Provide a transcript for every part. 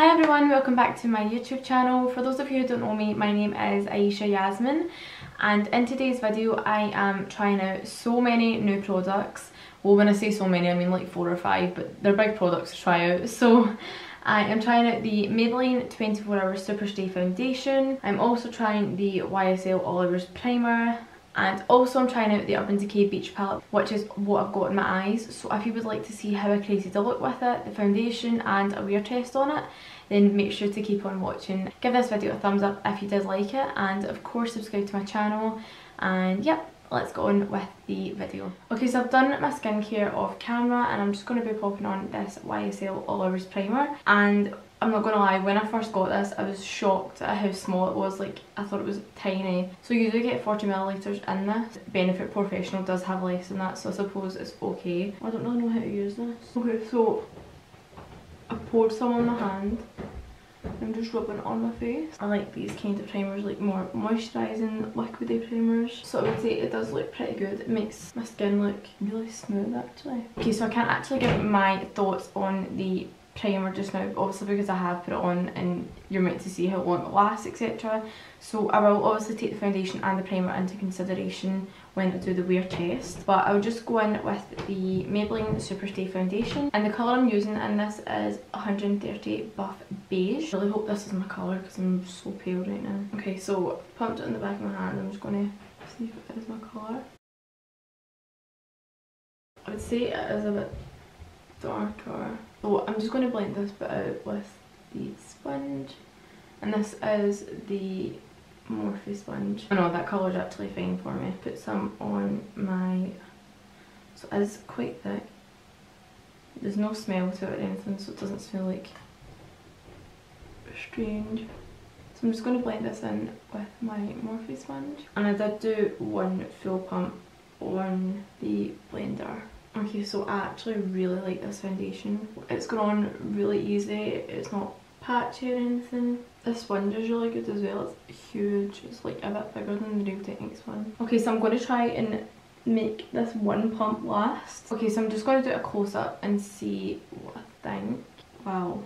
Hi everyone, welcome back to my YouTube channel. For those of you who don't know me, my name is Ayisha Yasmin and in today's video I am trying out so many new products. Well when I say so many I mean like four or five but they're big products to try out. So I am trying out the Maybelline 24 Hour Super Stay Foundation. I'm also trying the YSL All Hours Primer and also I'm trying out the Urban Decay Beach Palette which is what I've got in my eyes so if you would like to see how I created the look with it, the foundation and a wear test on it then make sure to keep on watching. Give this video a thumbs up if you did like it and of course subscribe to my channel and yep let's go on with the video. Okay so I've done my skincare off camera and I'm just going to be popping on this YSL All Hours Primer and I'm not gonna lie, when I first got this I was shocked at how small it was, like I thought it was tiny. So you do get 40 millilitres in this. Benefit POREfessional does have less than that so I suppose it's okay. I don't really know how to use this. Okay so I poured some on my hand I'm just rubbing it on my face. I like these kind of primers, like more moisturising liquidy primers. So I would say it does look pretty good. It makes my skin look really smooth actually. Okay, so I can't actually give my thoughts on the primer just now obviously because I have put it on and you're meant to see how long it lasts etc so I will obviously take the foundation and the primer into consideration when I do the wear test but I'll just go in with the Maybelline Super Stay Foundation and the colour I'm using in this is 130 Buff Beige. I really hope this is my colour because I'm so pale right now. Okay so pumped it in the back of my hand I'm just going to see if it is my colour. I would say it is a bit darker so I'm just going to blend this bit out uh, with the sponge. And this is the Morphe sponge. I know that colour is actually fine for me. Put some on my... So it is quite thick. There's no smell to it or anything so it doesn't smell like strange. So I'm just going to blend this in with my Morphe sponge. And I did do one full pump on the blender. Okay, so I actually really like this foundation. It's gone on really easy. It's not patchy or anything. The sponge is really good as well. It's huge. It's like a bit bigger than the Real Techniques one. Okay, so I'm going to try and make this one pump last. Okay, so I'm just going to do a close-up and see what I think. Wow,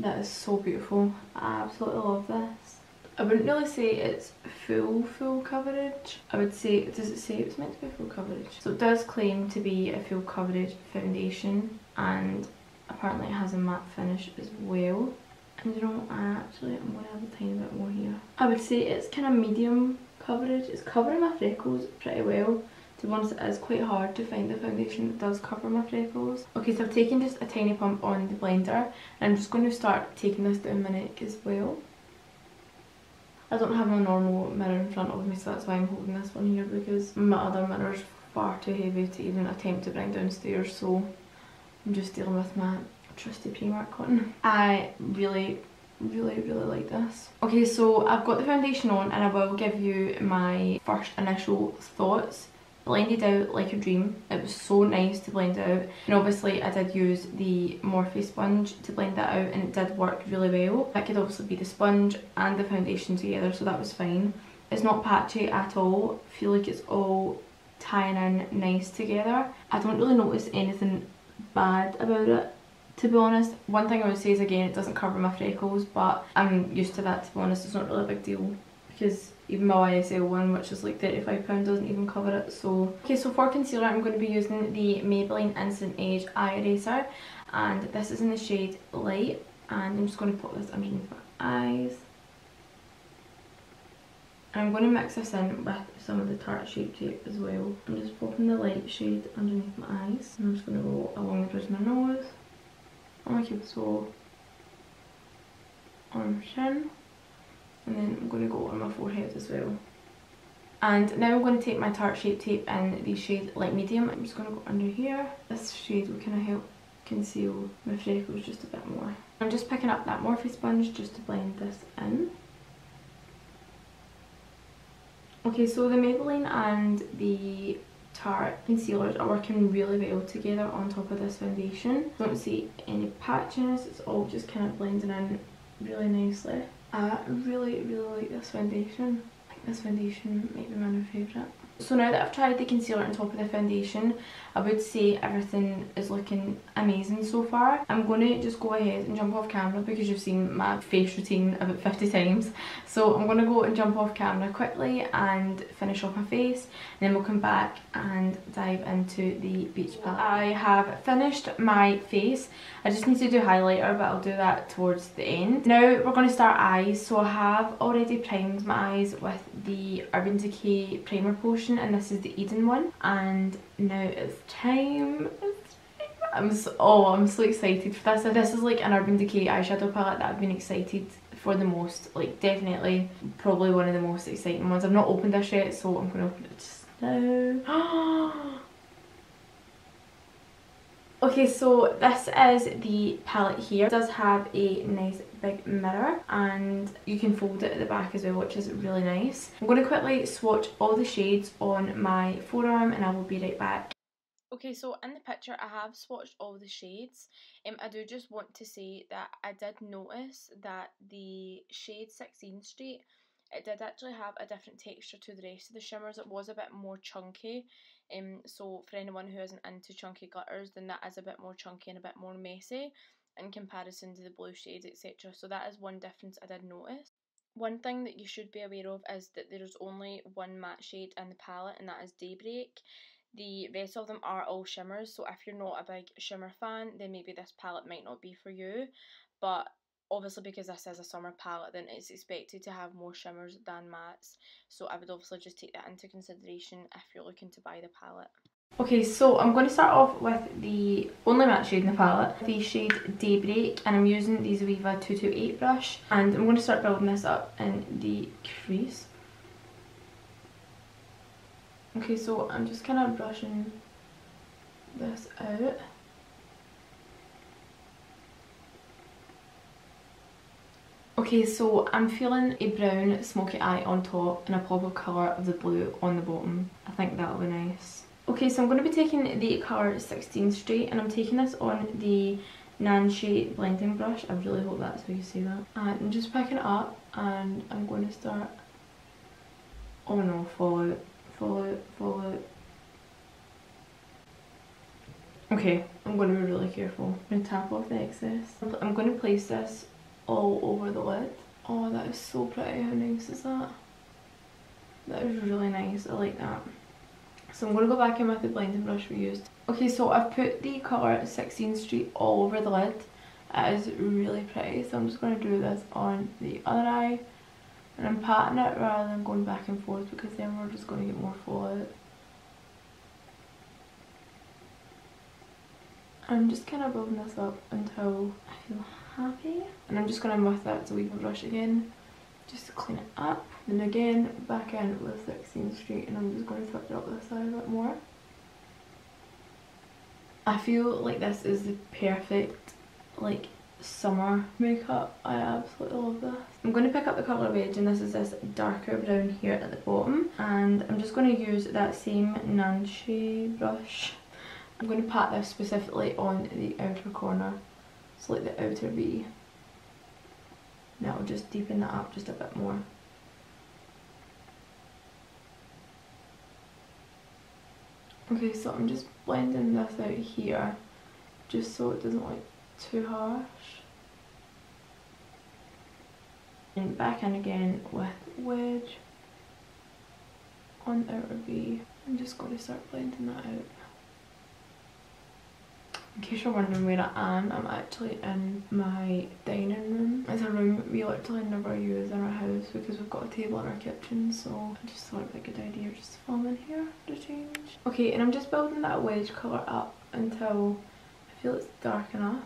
that is so beautiful. I absolutely love this. I wouldn't really say it's full full coverage. I would say, does it say it's meant to be full coverage? So it does claim to be a full coverage foundation and apparently it has a matte finish as well. And you know, I actually, I'm going to have a tiny bit more here. I would say it's kind of medium coverage. It's covering my freckles pretty well. To be honest, it is quite hard to find the foundation that does cover my freckles. Okay, so I've taken just a tiny pump on the blender and I'm just going to start taking this down my neck as well. I don't have my normal mirror in front of me so that's why I'm holding this one here because my other mirror is far too heavy to even attempt to bring downstairs so I'm just dealing with my trusty Primark one. I really really really like this. Okay so I've got the foundation on and I will give you my first initial thoughts blended out like a dream. It was so nice to blend out and obviously I did use the Morphe sponge to blend that out and it did work really well. That could obviously be the sponge and the foundation together so that was fine. It's not patchy at all. I feel like it's all tying in nice together. I don't really notice anything bad about it to be honest. One thing I would say is again it doesn't cover my freckles but I'm used to that to be honest. It's not really a big deal because even my YSL one which is like £35 doesn't even cover it. So okay so for concealer I'm going to be using the Maybelline Instant Age Eye Eraser. And this is in the shade Light. And I'm just going to put this underneath my eyes. And I'm going to mix this in with some of the Tarte Shape Tape as well. I'm just popping the light shade underneath my eyes. And I'm just going to go along the bridge of my nose, oh, on my cupid's on my chin and then I'm going to go on my forehead as well. And now I'm going to take my Tarte Shape Tape in the shade Light Medium. I'm just going to go under here. This shade will kind of help conceal my freckles just a bit more. I'm just picking up that Morphe sponge just to blend this in. Okay, so the Maybelline and the Tarte concealers are working really well together on top of this foundation. Don't see any patchiness, it's all just kind of blending in really nicely. I really, really like this foundation. I think this foundation might be my new favourite. So now that I've tried the concealer on top of the foundation, I would say everything is looking amazing so far. I'm going to just go ahead and jump off camera because you've seen my face routine about 50 times. So I'm going to go and jump off camera quickly and finish off my face and then we'll come back and dive into the beach palette. I have finished my face. I just need to do highlighter but I'll do that towards the end. Now we're going to start eyes. So I have already primed my eyes with the Urban Decay primer potion and this is the Eden one and now it's time. I'm so, oh, I'm so excited for this. This is like an Urban Decay eyeshadow palette that I've been excited for the most. Like definitely, probably one of the most exciting ones. I've not opened this yet, so I'm to open it just now. Okay, so this is the palette here. It does have a nice big mirror and you can fold it at the back as well, which is really nice. I'm going to quickly swatch all the shades on my forearm and I will be right back. Okay, so in the picture I have swatched all the shades. Um, I do just want to say that I did notice that the shade 16 Street it did actually have a different texture to the rest of the shimmers. It was a bit more chunky. Um, so for anyone who isn't into chunky glitters, then that is a bit more chunky and a bit more messy in comparison to the blue shades, etc. So that is one difference I did notice. One thing that you should be aware of is that there is only one matte shade in the palette, and that is Daybreak. The rest of them are all shimmers, so if you're not a big shimmer fan, then maybe this palette might not be for you. But obviously because this is a summer palette then it's expected to have more shimmers than mattes so I would obviously just take that into consideration if you're looking to buy the palette. Okay, so I'm going to start off with the only matte shade in the palette, the shade Daybreak, and I'm using the Zoeva 228 brush, and I'm going to start building this up in the crease. Okay, so I'm just kind of brushing this out. Okay, so I'm feeling a brown smoky eye on top and a pop of colour of the blue on the bottom. I think that'll be nice. Okay, so I'm going to be taking the colour 16 Street and I'm taking this on the Nanshy blending brush. I really hope that's how you say that. And I'm just picking it up and I'm going to start... Oh no, follow it, follow it, follow it. Okay, I'm going to be really careful. I'm going to tap off the excess. I'm going to place this all over the lid. Oh, that is so pretty. How nice is that? That is really nice. I like that. So I'm going to go back in with the blending brush we used. Okay, so I've put the colour 16 Street all over the lid. It is really pretty. So I'm just going to do this on the other eye. And I'm patting it rather than going back and forth because then we're just going to get more fallout. I'm just kind of building this up until I feel happy. And I'm just going to muff that to weave brush again just clean it up. Then again, back in with 16 Street and I'm just going to touch it up this side a bit more. I feel like this is the perfect like summer makeup. I absolutely love this. I'm going to pick up the colour Wedge and this is this darker brown here at the bottom and I'm just going to use that same Nanshy brush. I'm going to pat this specifically on the outer corner so like the outer V. Now just deepen that up just a bit more. Okay, so I'm just blending this out here, just so it doesn't look too harsh. And back in again with Wedge on outer V. I'm just going to start blending that out. In case you're wondering where I am, I'm actually in my dining room. It's a room we literally never use in our house because we've got a table in our kitchen so I just thought it'd be a good idea just to film in here to change. Okay and I'm just building that wedge colour up until I feel it's dark enough.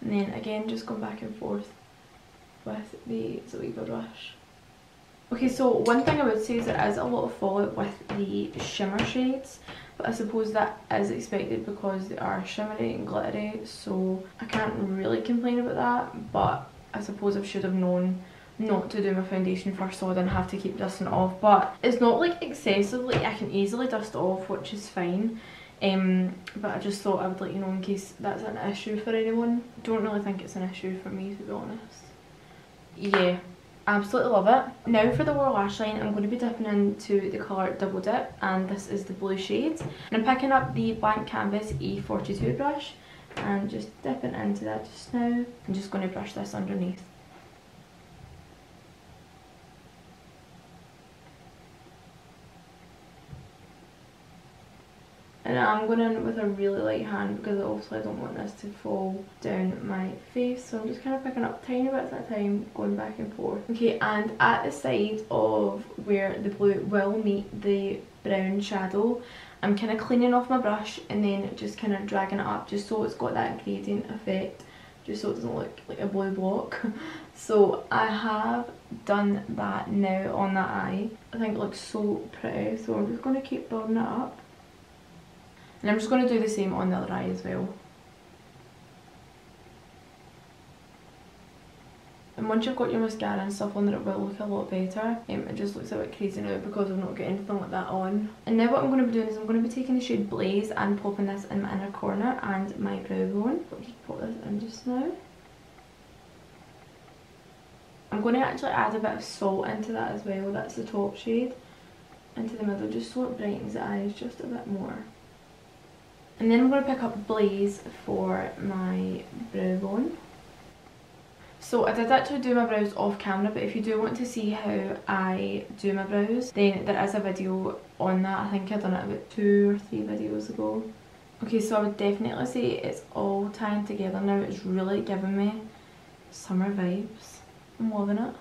And then again just going back and forth with the Zoeva brush. Okay, so one thing I would say is there is a lot of fallout with the shimmer shades, but I suppose that is expected because they are shimmery and glittery, so I can't really complain about that, but I suppose I should have known not to do my foundation first so I didn't have to keep dusting off, but it's not like excessively, I can easily dust off, which is fine. Um, but I just thought I would let you know in case that's an issue for anyone. Don't really think it's an issue for me to be honest. Yeah, absolutely love it. Now for the War Lash Line, I'm going to be dipping into the colour Double Dip and this is the blue shade. And I'm picking up the Blank Canvas E42 brush and just dipping into that just now. I'm just going to brush this underneath. And I'm going in with a really light hand because obviously I don't want this to fall down my face. So I'm just kind of picking up tiny bits at a time, going back and forth. Okay, and at the side of where the blue will meet the brown shadow, I'm kind of cleaning off my brush and then just kind of dragging it up just so it's got that gradient effect just so it doesn't look like a blue block. so I have done that now on that eye. I think it looks so pretty so I'm just going to keep building it up. And I'm just going to do the same on the other eye as well. And once you've got your mascara and stuff on there it will look a lot better. Um, it just looks a bit crazy now because I've not got anything like that on. And now what I'm going to be doing is I'm going to be taking the shade Blaze and popping this in my inner corner and my brow bone. I'll just pop this in just now. I'm going to actually add a bit of salt into that as well, that's the top shade, into the middle just so it brightens the eyes just a bit more. And then I'm going to pick up Blaze for my brow bone. So I did actually do my brows off camera but if you do want to see how I do my brows then there is a video on that. I think I've done it about two or three videos ago. Okay so I would definitely say it's all tying together now. It's really giving me summer vibes. I'm loving it.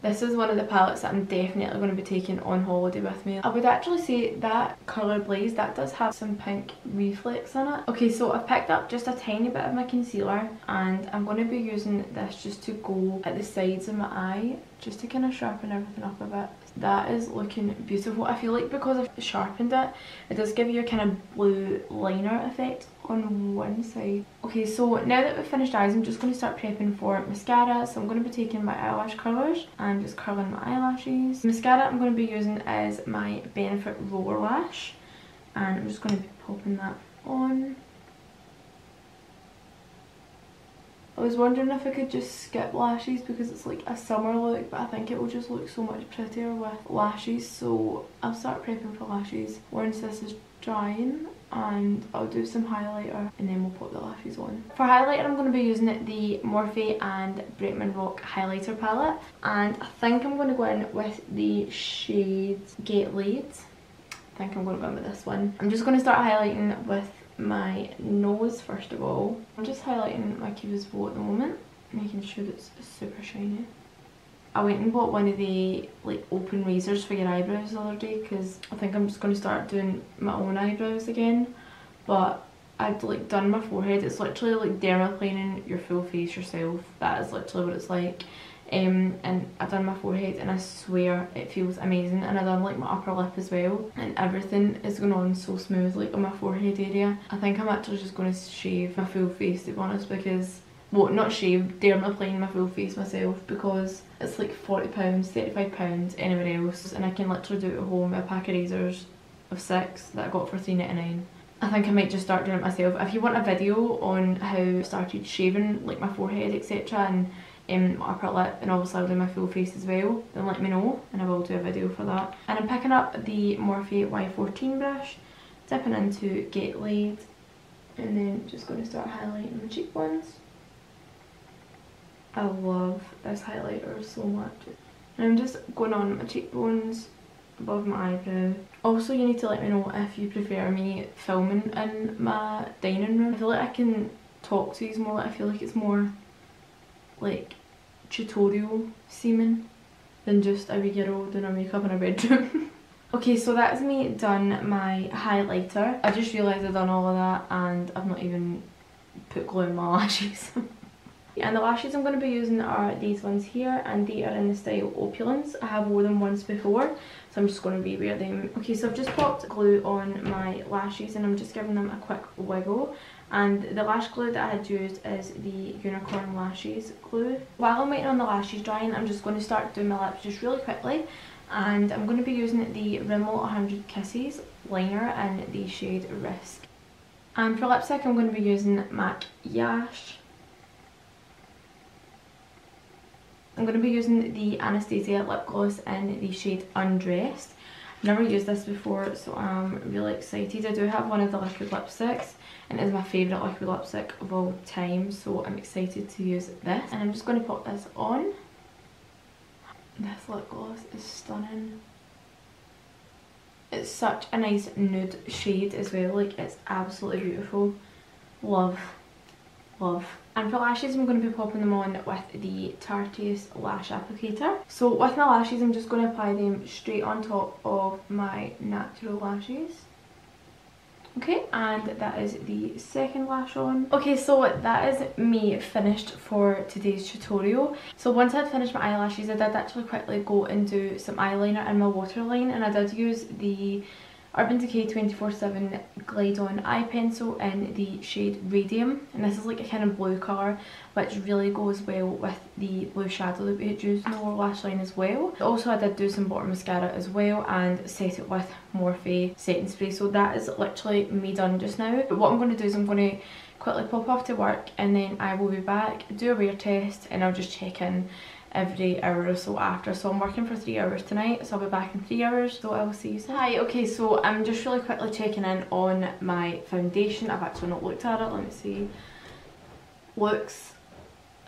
This is one of the palettes that I'm definitely going to be taking on holiday with me. I would actually say that colour Blaze, that does have some pink reflex in it. Okay, so I've picked up just a tiny bit of my concealer and I'm going to be using this just to go at the sides of my eye just to kind of sharpen everything up a bit that is looking beautiful i feel like because i've sharpened it it does give you a kind of blue liner effect on one side okay so now that we've finished eyes i'm just going to start prepping for mascara. So i'm going to be taking my eyelash curlers and just curling my eyelashes. The mascara i'm going to be using is my benefit roller lash and i'm just going to be popping that on. I was wondering if I could just skip lashes because it's like a summer look but I think it will just look so much prettier with lashes. So I'll start prepping for lashes once this is drying and I'll do some highlighter and then we'll put the lashes on. For highlighter I'm going to be using the Morphe and Bretman Rock highlighter palette and I think I'm going to go in with the shade Get Laid. I think I'm going to go in with this one. I'm just going to start highlighting with my nose first of all. I'm just highlighting my cupid's bow at the moment, making sure that it's super shiny. I went and bought one of the like open razors for your eyebrows the other day because I think I'm just going to start doing my own eyebrows again. But I'd like done my forehead. It's literally like dermaplaning your full face yourself. That is literally what it's like um, and I've done my forehead and I swear it feels amazing and I've done like my upper lip as well and everything is going on so smooth like on my forehead area. I think I'm actually just going to shave my full face to be honest because well not shave, dermaplane my full face myself because it's like £40, £35 anywhere else and I can literally do it at home with a pack of razors of six that I got for 3 99 I think I might just start doing it myself. If you want a video on how I started shaving like my forehead etc and um, my upper lip and obviously I'll do my full face as well then let me know and I will do a video for that. And I'm picking up the Morphe Y14 brush dipping into Get Laid and then just going to start highlighting my cheekbones I love this highlighter so much and I'm just going on my cheekbones above my eyebrow also you need to let me know if you prefer me filming in my dining room I feel like I can talk to you more I feel like it's more like tutorial seeming than just a wee girl doing her makeup in her bedroom. okay, so that's me done my highlighter. I just realised I've done all of that and I've not even put glue in my lashes. And the lashes I'm going to be using are these ones here and they are in the style Opulence. I have worn them once before so I'm just going to rewear them. Okay so I've just popped glue on my lashes and I'm just giving them a quick wiggle and the lash glue that I had used is the Unicorn Lashes glue. While I'm waiting on the lashes drying I'm just going to start doing my lips just really quickly and I'm going to be using the Rimmel 100 Kisses liner in the shade Risk. And for lipstick I'm going to be using MAC Yash I'm going to be using the Anastasia lip gloss in the shade Undressed. I've never used this before so I'm really excited. I do have one of the liquid lipsticks and it is my favourite liquid lipstick of all time so I'm excited to use this. And I'm just going to put this on. This lip gloss is stunning. It's such a nice nude shade as well, like it's absolutely beautiful. Love, love. And for lashes I'm going to be popping them on with the Tarteist Lash Applicator. So with my lashes I'm just going to apply them straight on top of my natural lashes. Okay, and that is the second lash on. Okay, so that is me finished for today's tutorial. So once I'd finished my eyelashes, I did actually quickly go and do some eyeliner in my waterline and I did use the Urban Decay 24-7 Glide On Eye Pencil in the shade Radium and this is like a kind of blue colour which really goes well with the blue shadow that we had used in the lower lash line as well. Also I did do some bottom mascara as well and set it with Morphe setting spray so that is literally me done just now. But what I'm going to do is I'm going to quickly pop off to work and then I will be back, do a wear test and I'll just check in every hour or so after so I'm working for three hours tonight so I'll be back in three hours so I will see you soon. Hi okay so I'm just really quickly checking in on my foundation. I've actually not looked at it let me see. Looks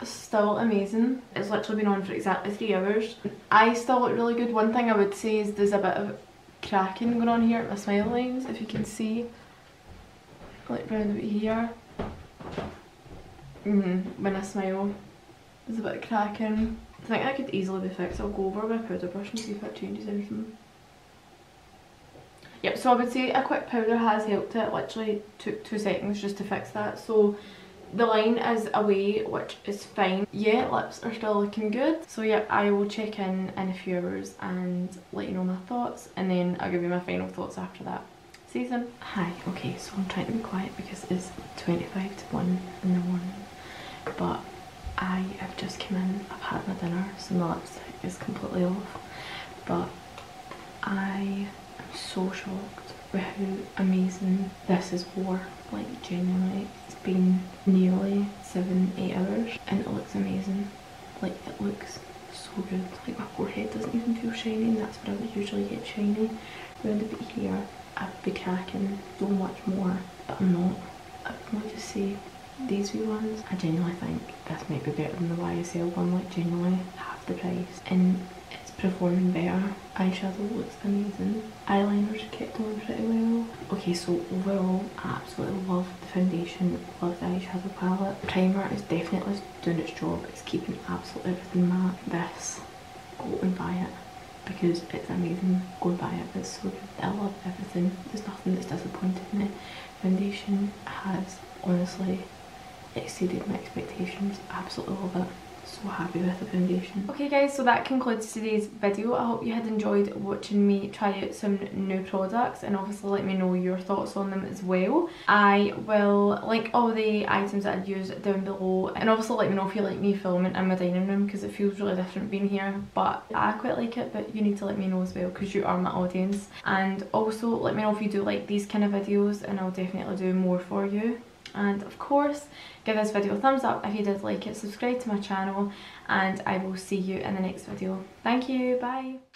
still amazing. It's literally been on for exactly three hours. I still look really good. One thing I would say is there's a bit of cracking going on here at my smile lines if you can see. Like round about here. Mm -hmm. when I smile there's a bit of cracking I think that could easily be fixed. I'll go over a powder brush and see if it changes anything. Yep, so I would say a quick powder has helped it. Literally took two seconds just to fix that. So the line is away, which is fine. Yeah, lips are still looking good. So yeah, I will check in in a few hours and let you know my thoughts. And then I'll give you my final thoughts after that. See you soon. Hi, okay, so I'm trying to be quiet because it's 25 to 1 in the morning. But I have just come in, I've had my dinner, so my lipstick is completely off, but I am so shocked with how amazing this is for. Like genuinely, it's been nearly seven, eight hours and it looks amazing. Like it looks so good. Like my forehead doesn't even feel shiny and that's what I would usually get shiny. Around a bit here, I'd be cracking so much more, but I'm not. I want to say these wee ones, I genuinely think this might be better than the YSL one, like genuinely half the price. And it's performing better. Eyeshadow looks amazing. Eyeliners kept on pretty well. Okay, so overall, absolutely love the foundation, love the eyeshadow palette. Primer is definitely doing its job. It's keeping absolutely everything matte. This, go and buy it because it's amazing. Go and buy it, it's so good. I love everything. There's nothing that's disappointed me. Foundation has honestly exceeded my expectations. Absolutely love it. So happy with the foundation. Okay guys, so that concludes today's video. I hope you had enjoyed watching me try out some new products and obviously let me know your thoughts on them as well. I will link all the items that I'd used down below and obviously let me know if you like me filming in my dining room because it feels really different being here but I quite like it but you need to let me know as well because you are my audience and also let me know if you do like these kind of videos and I'll definitely do more for you and of course give this video a thumbs up if you did like it subscribe to my channel and i will see you in the next video. Thank you bye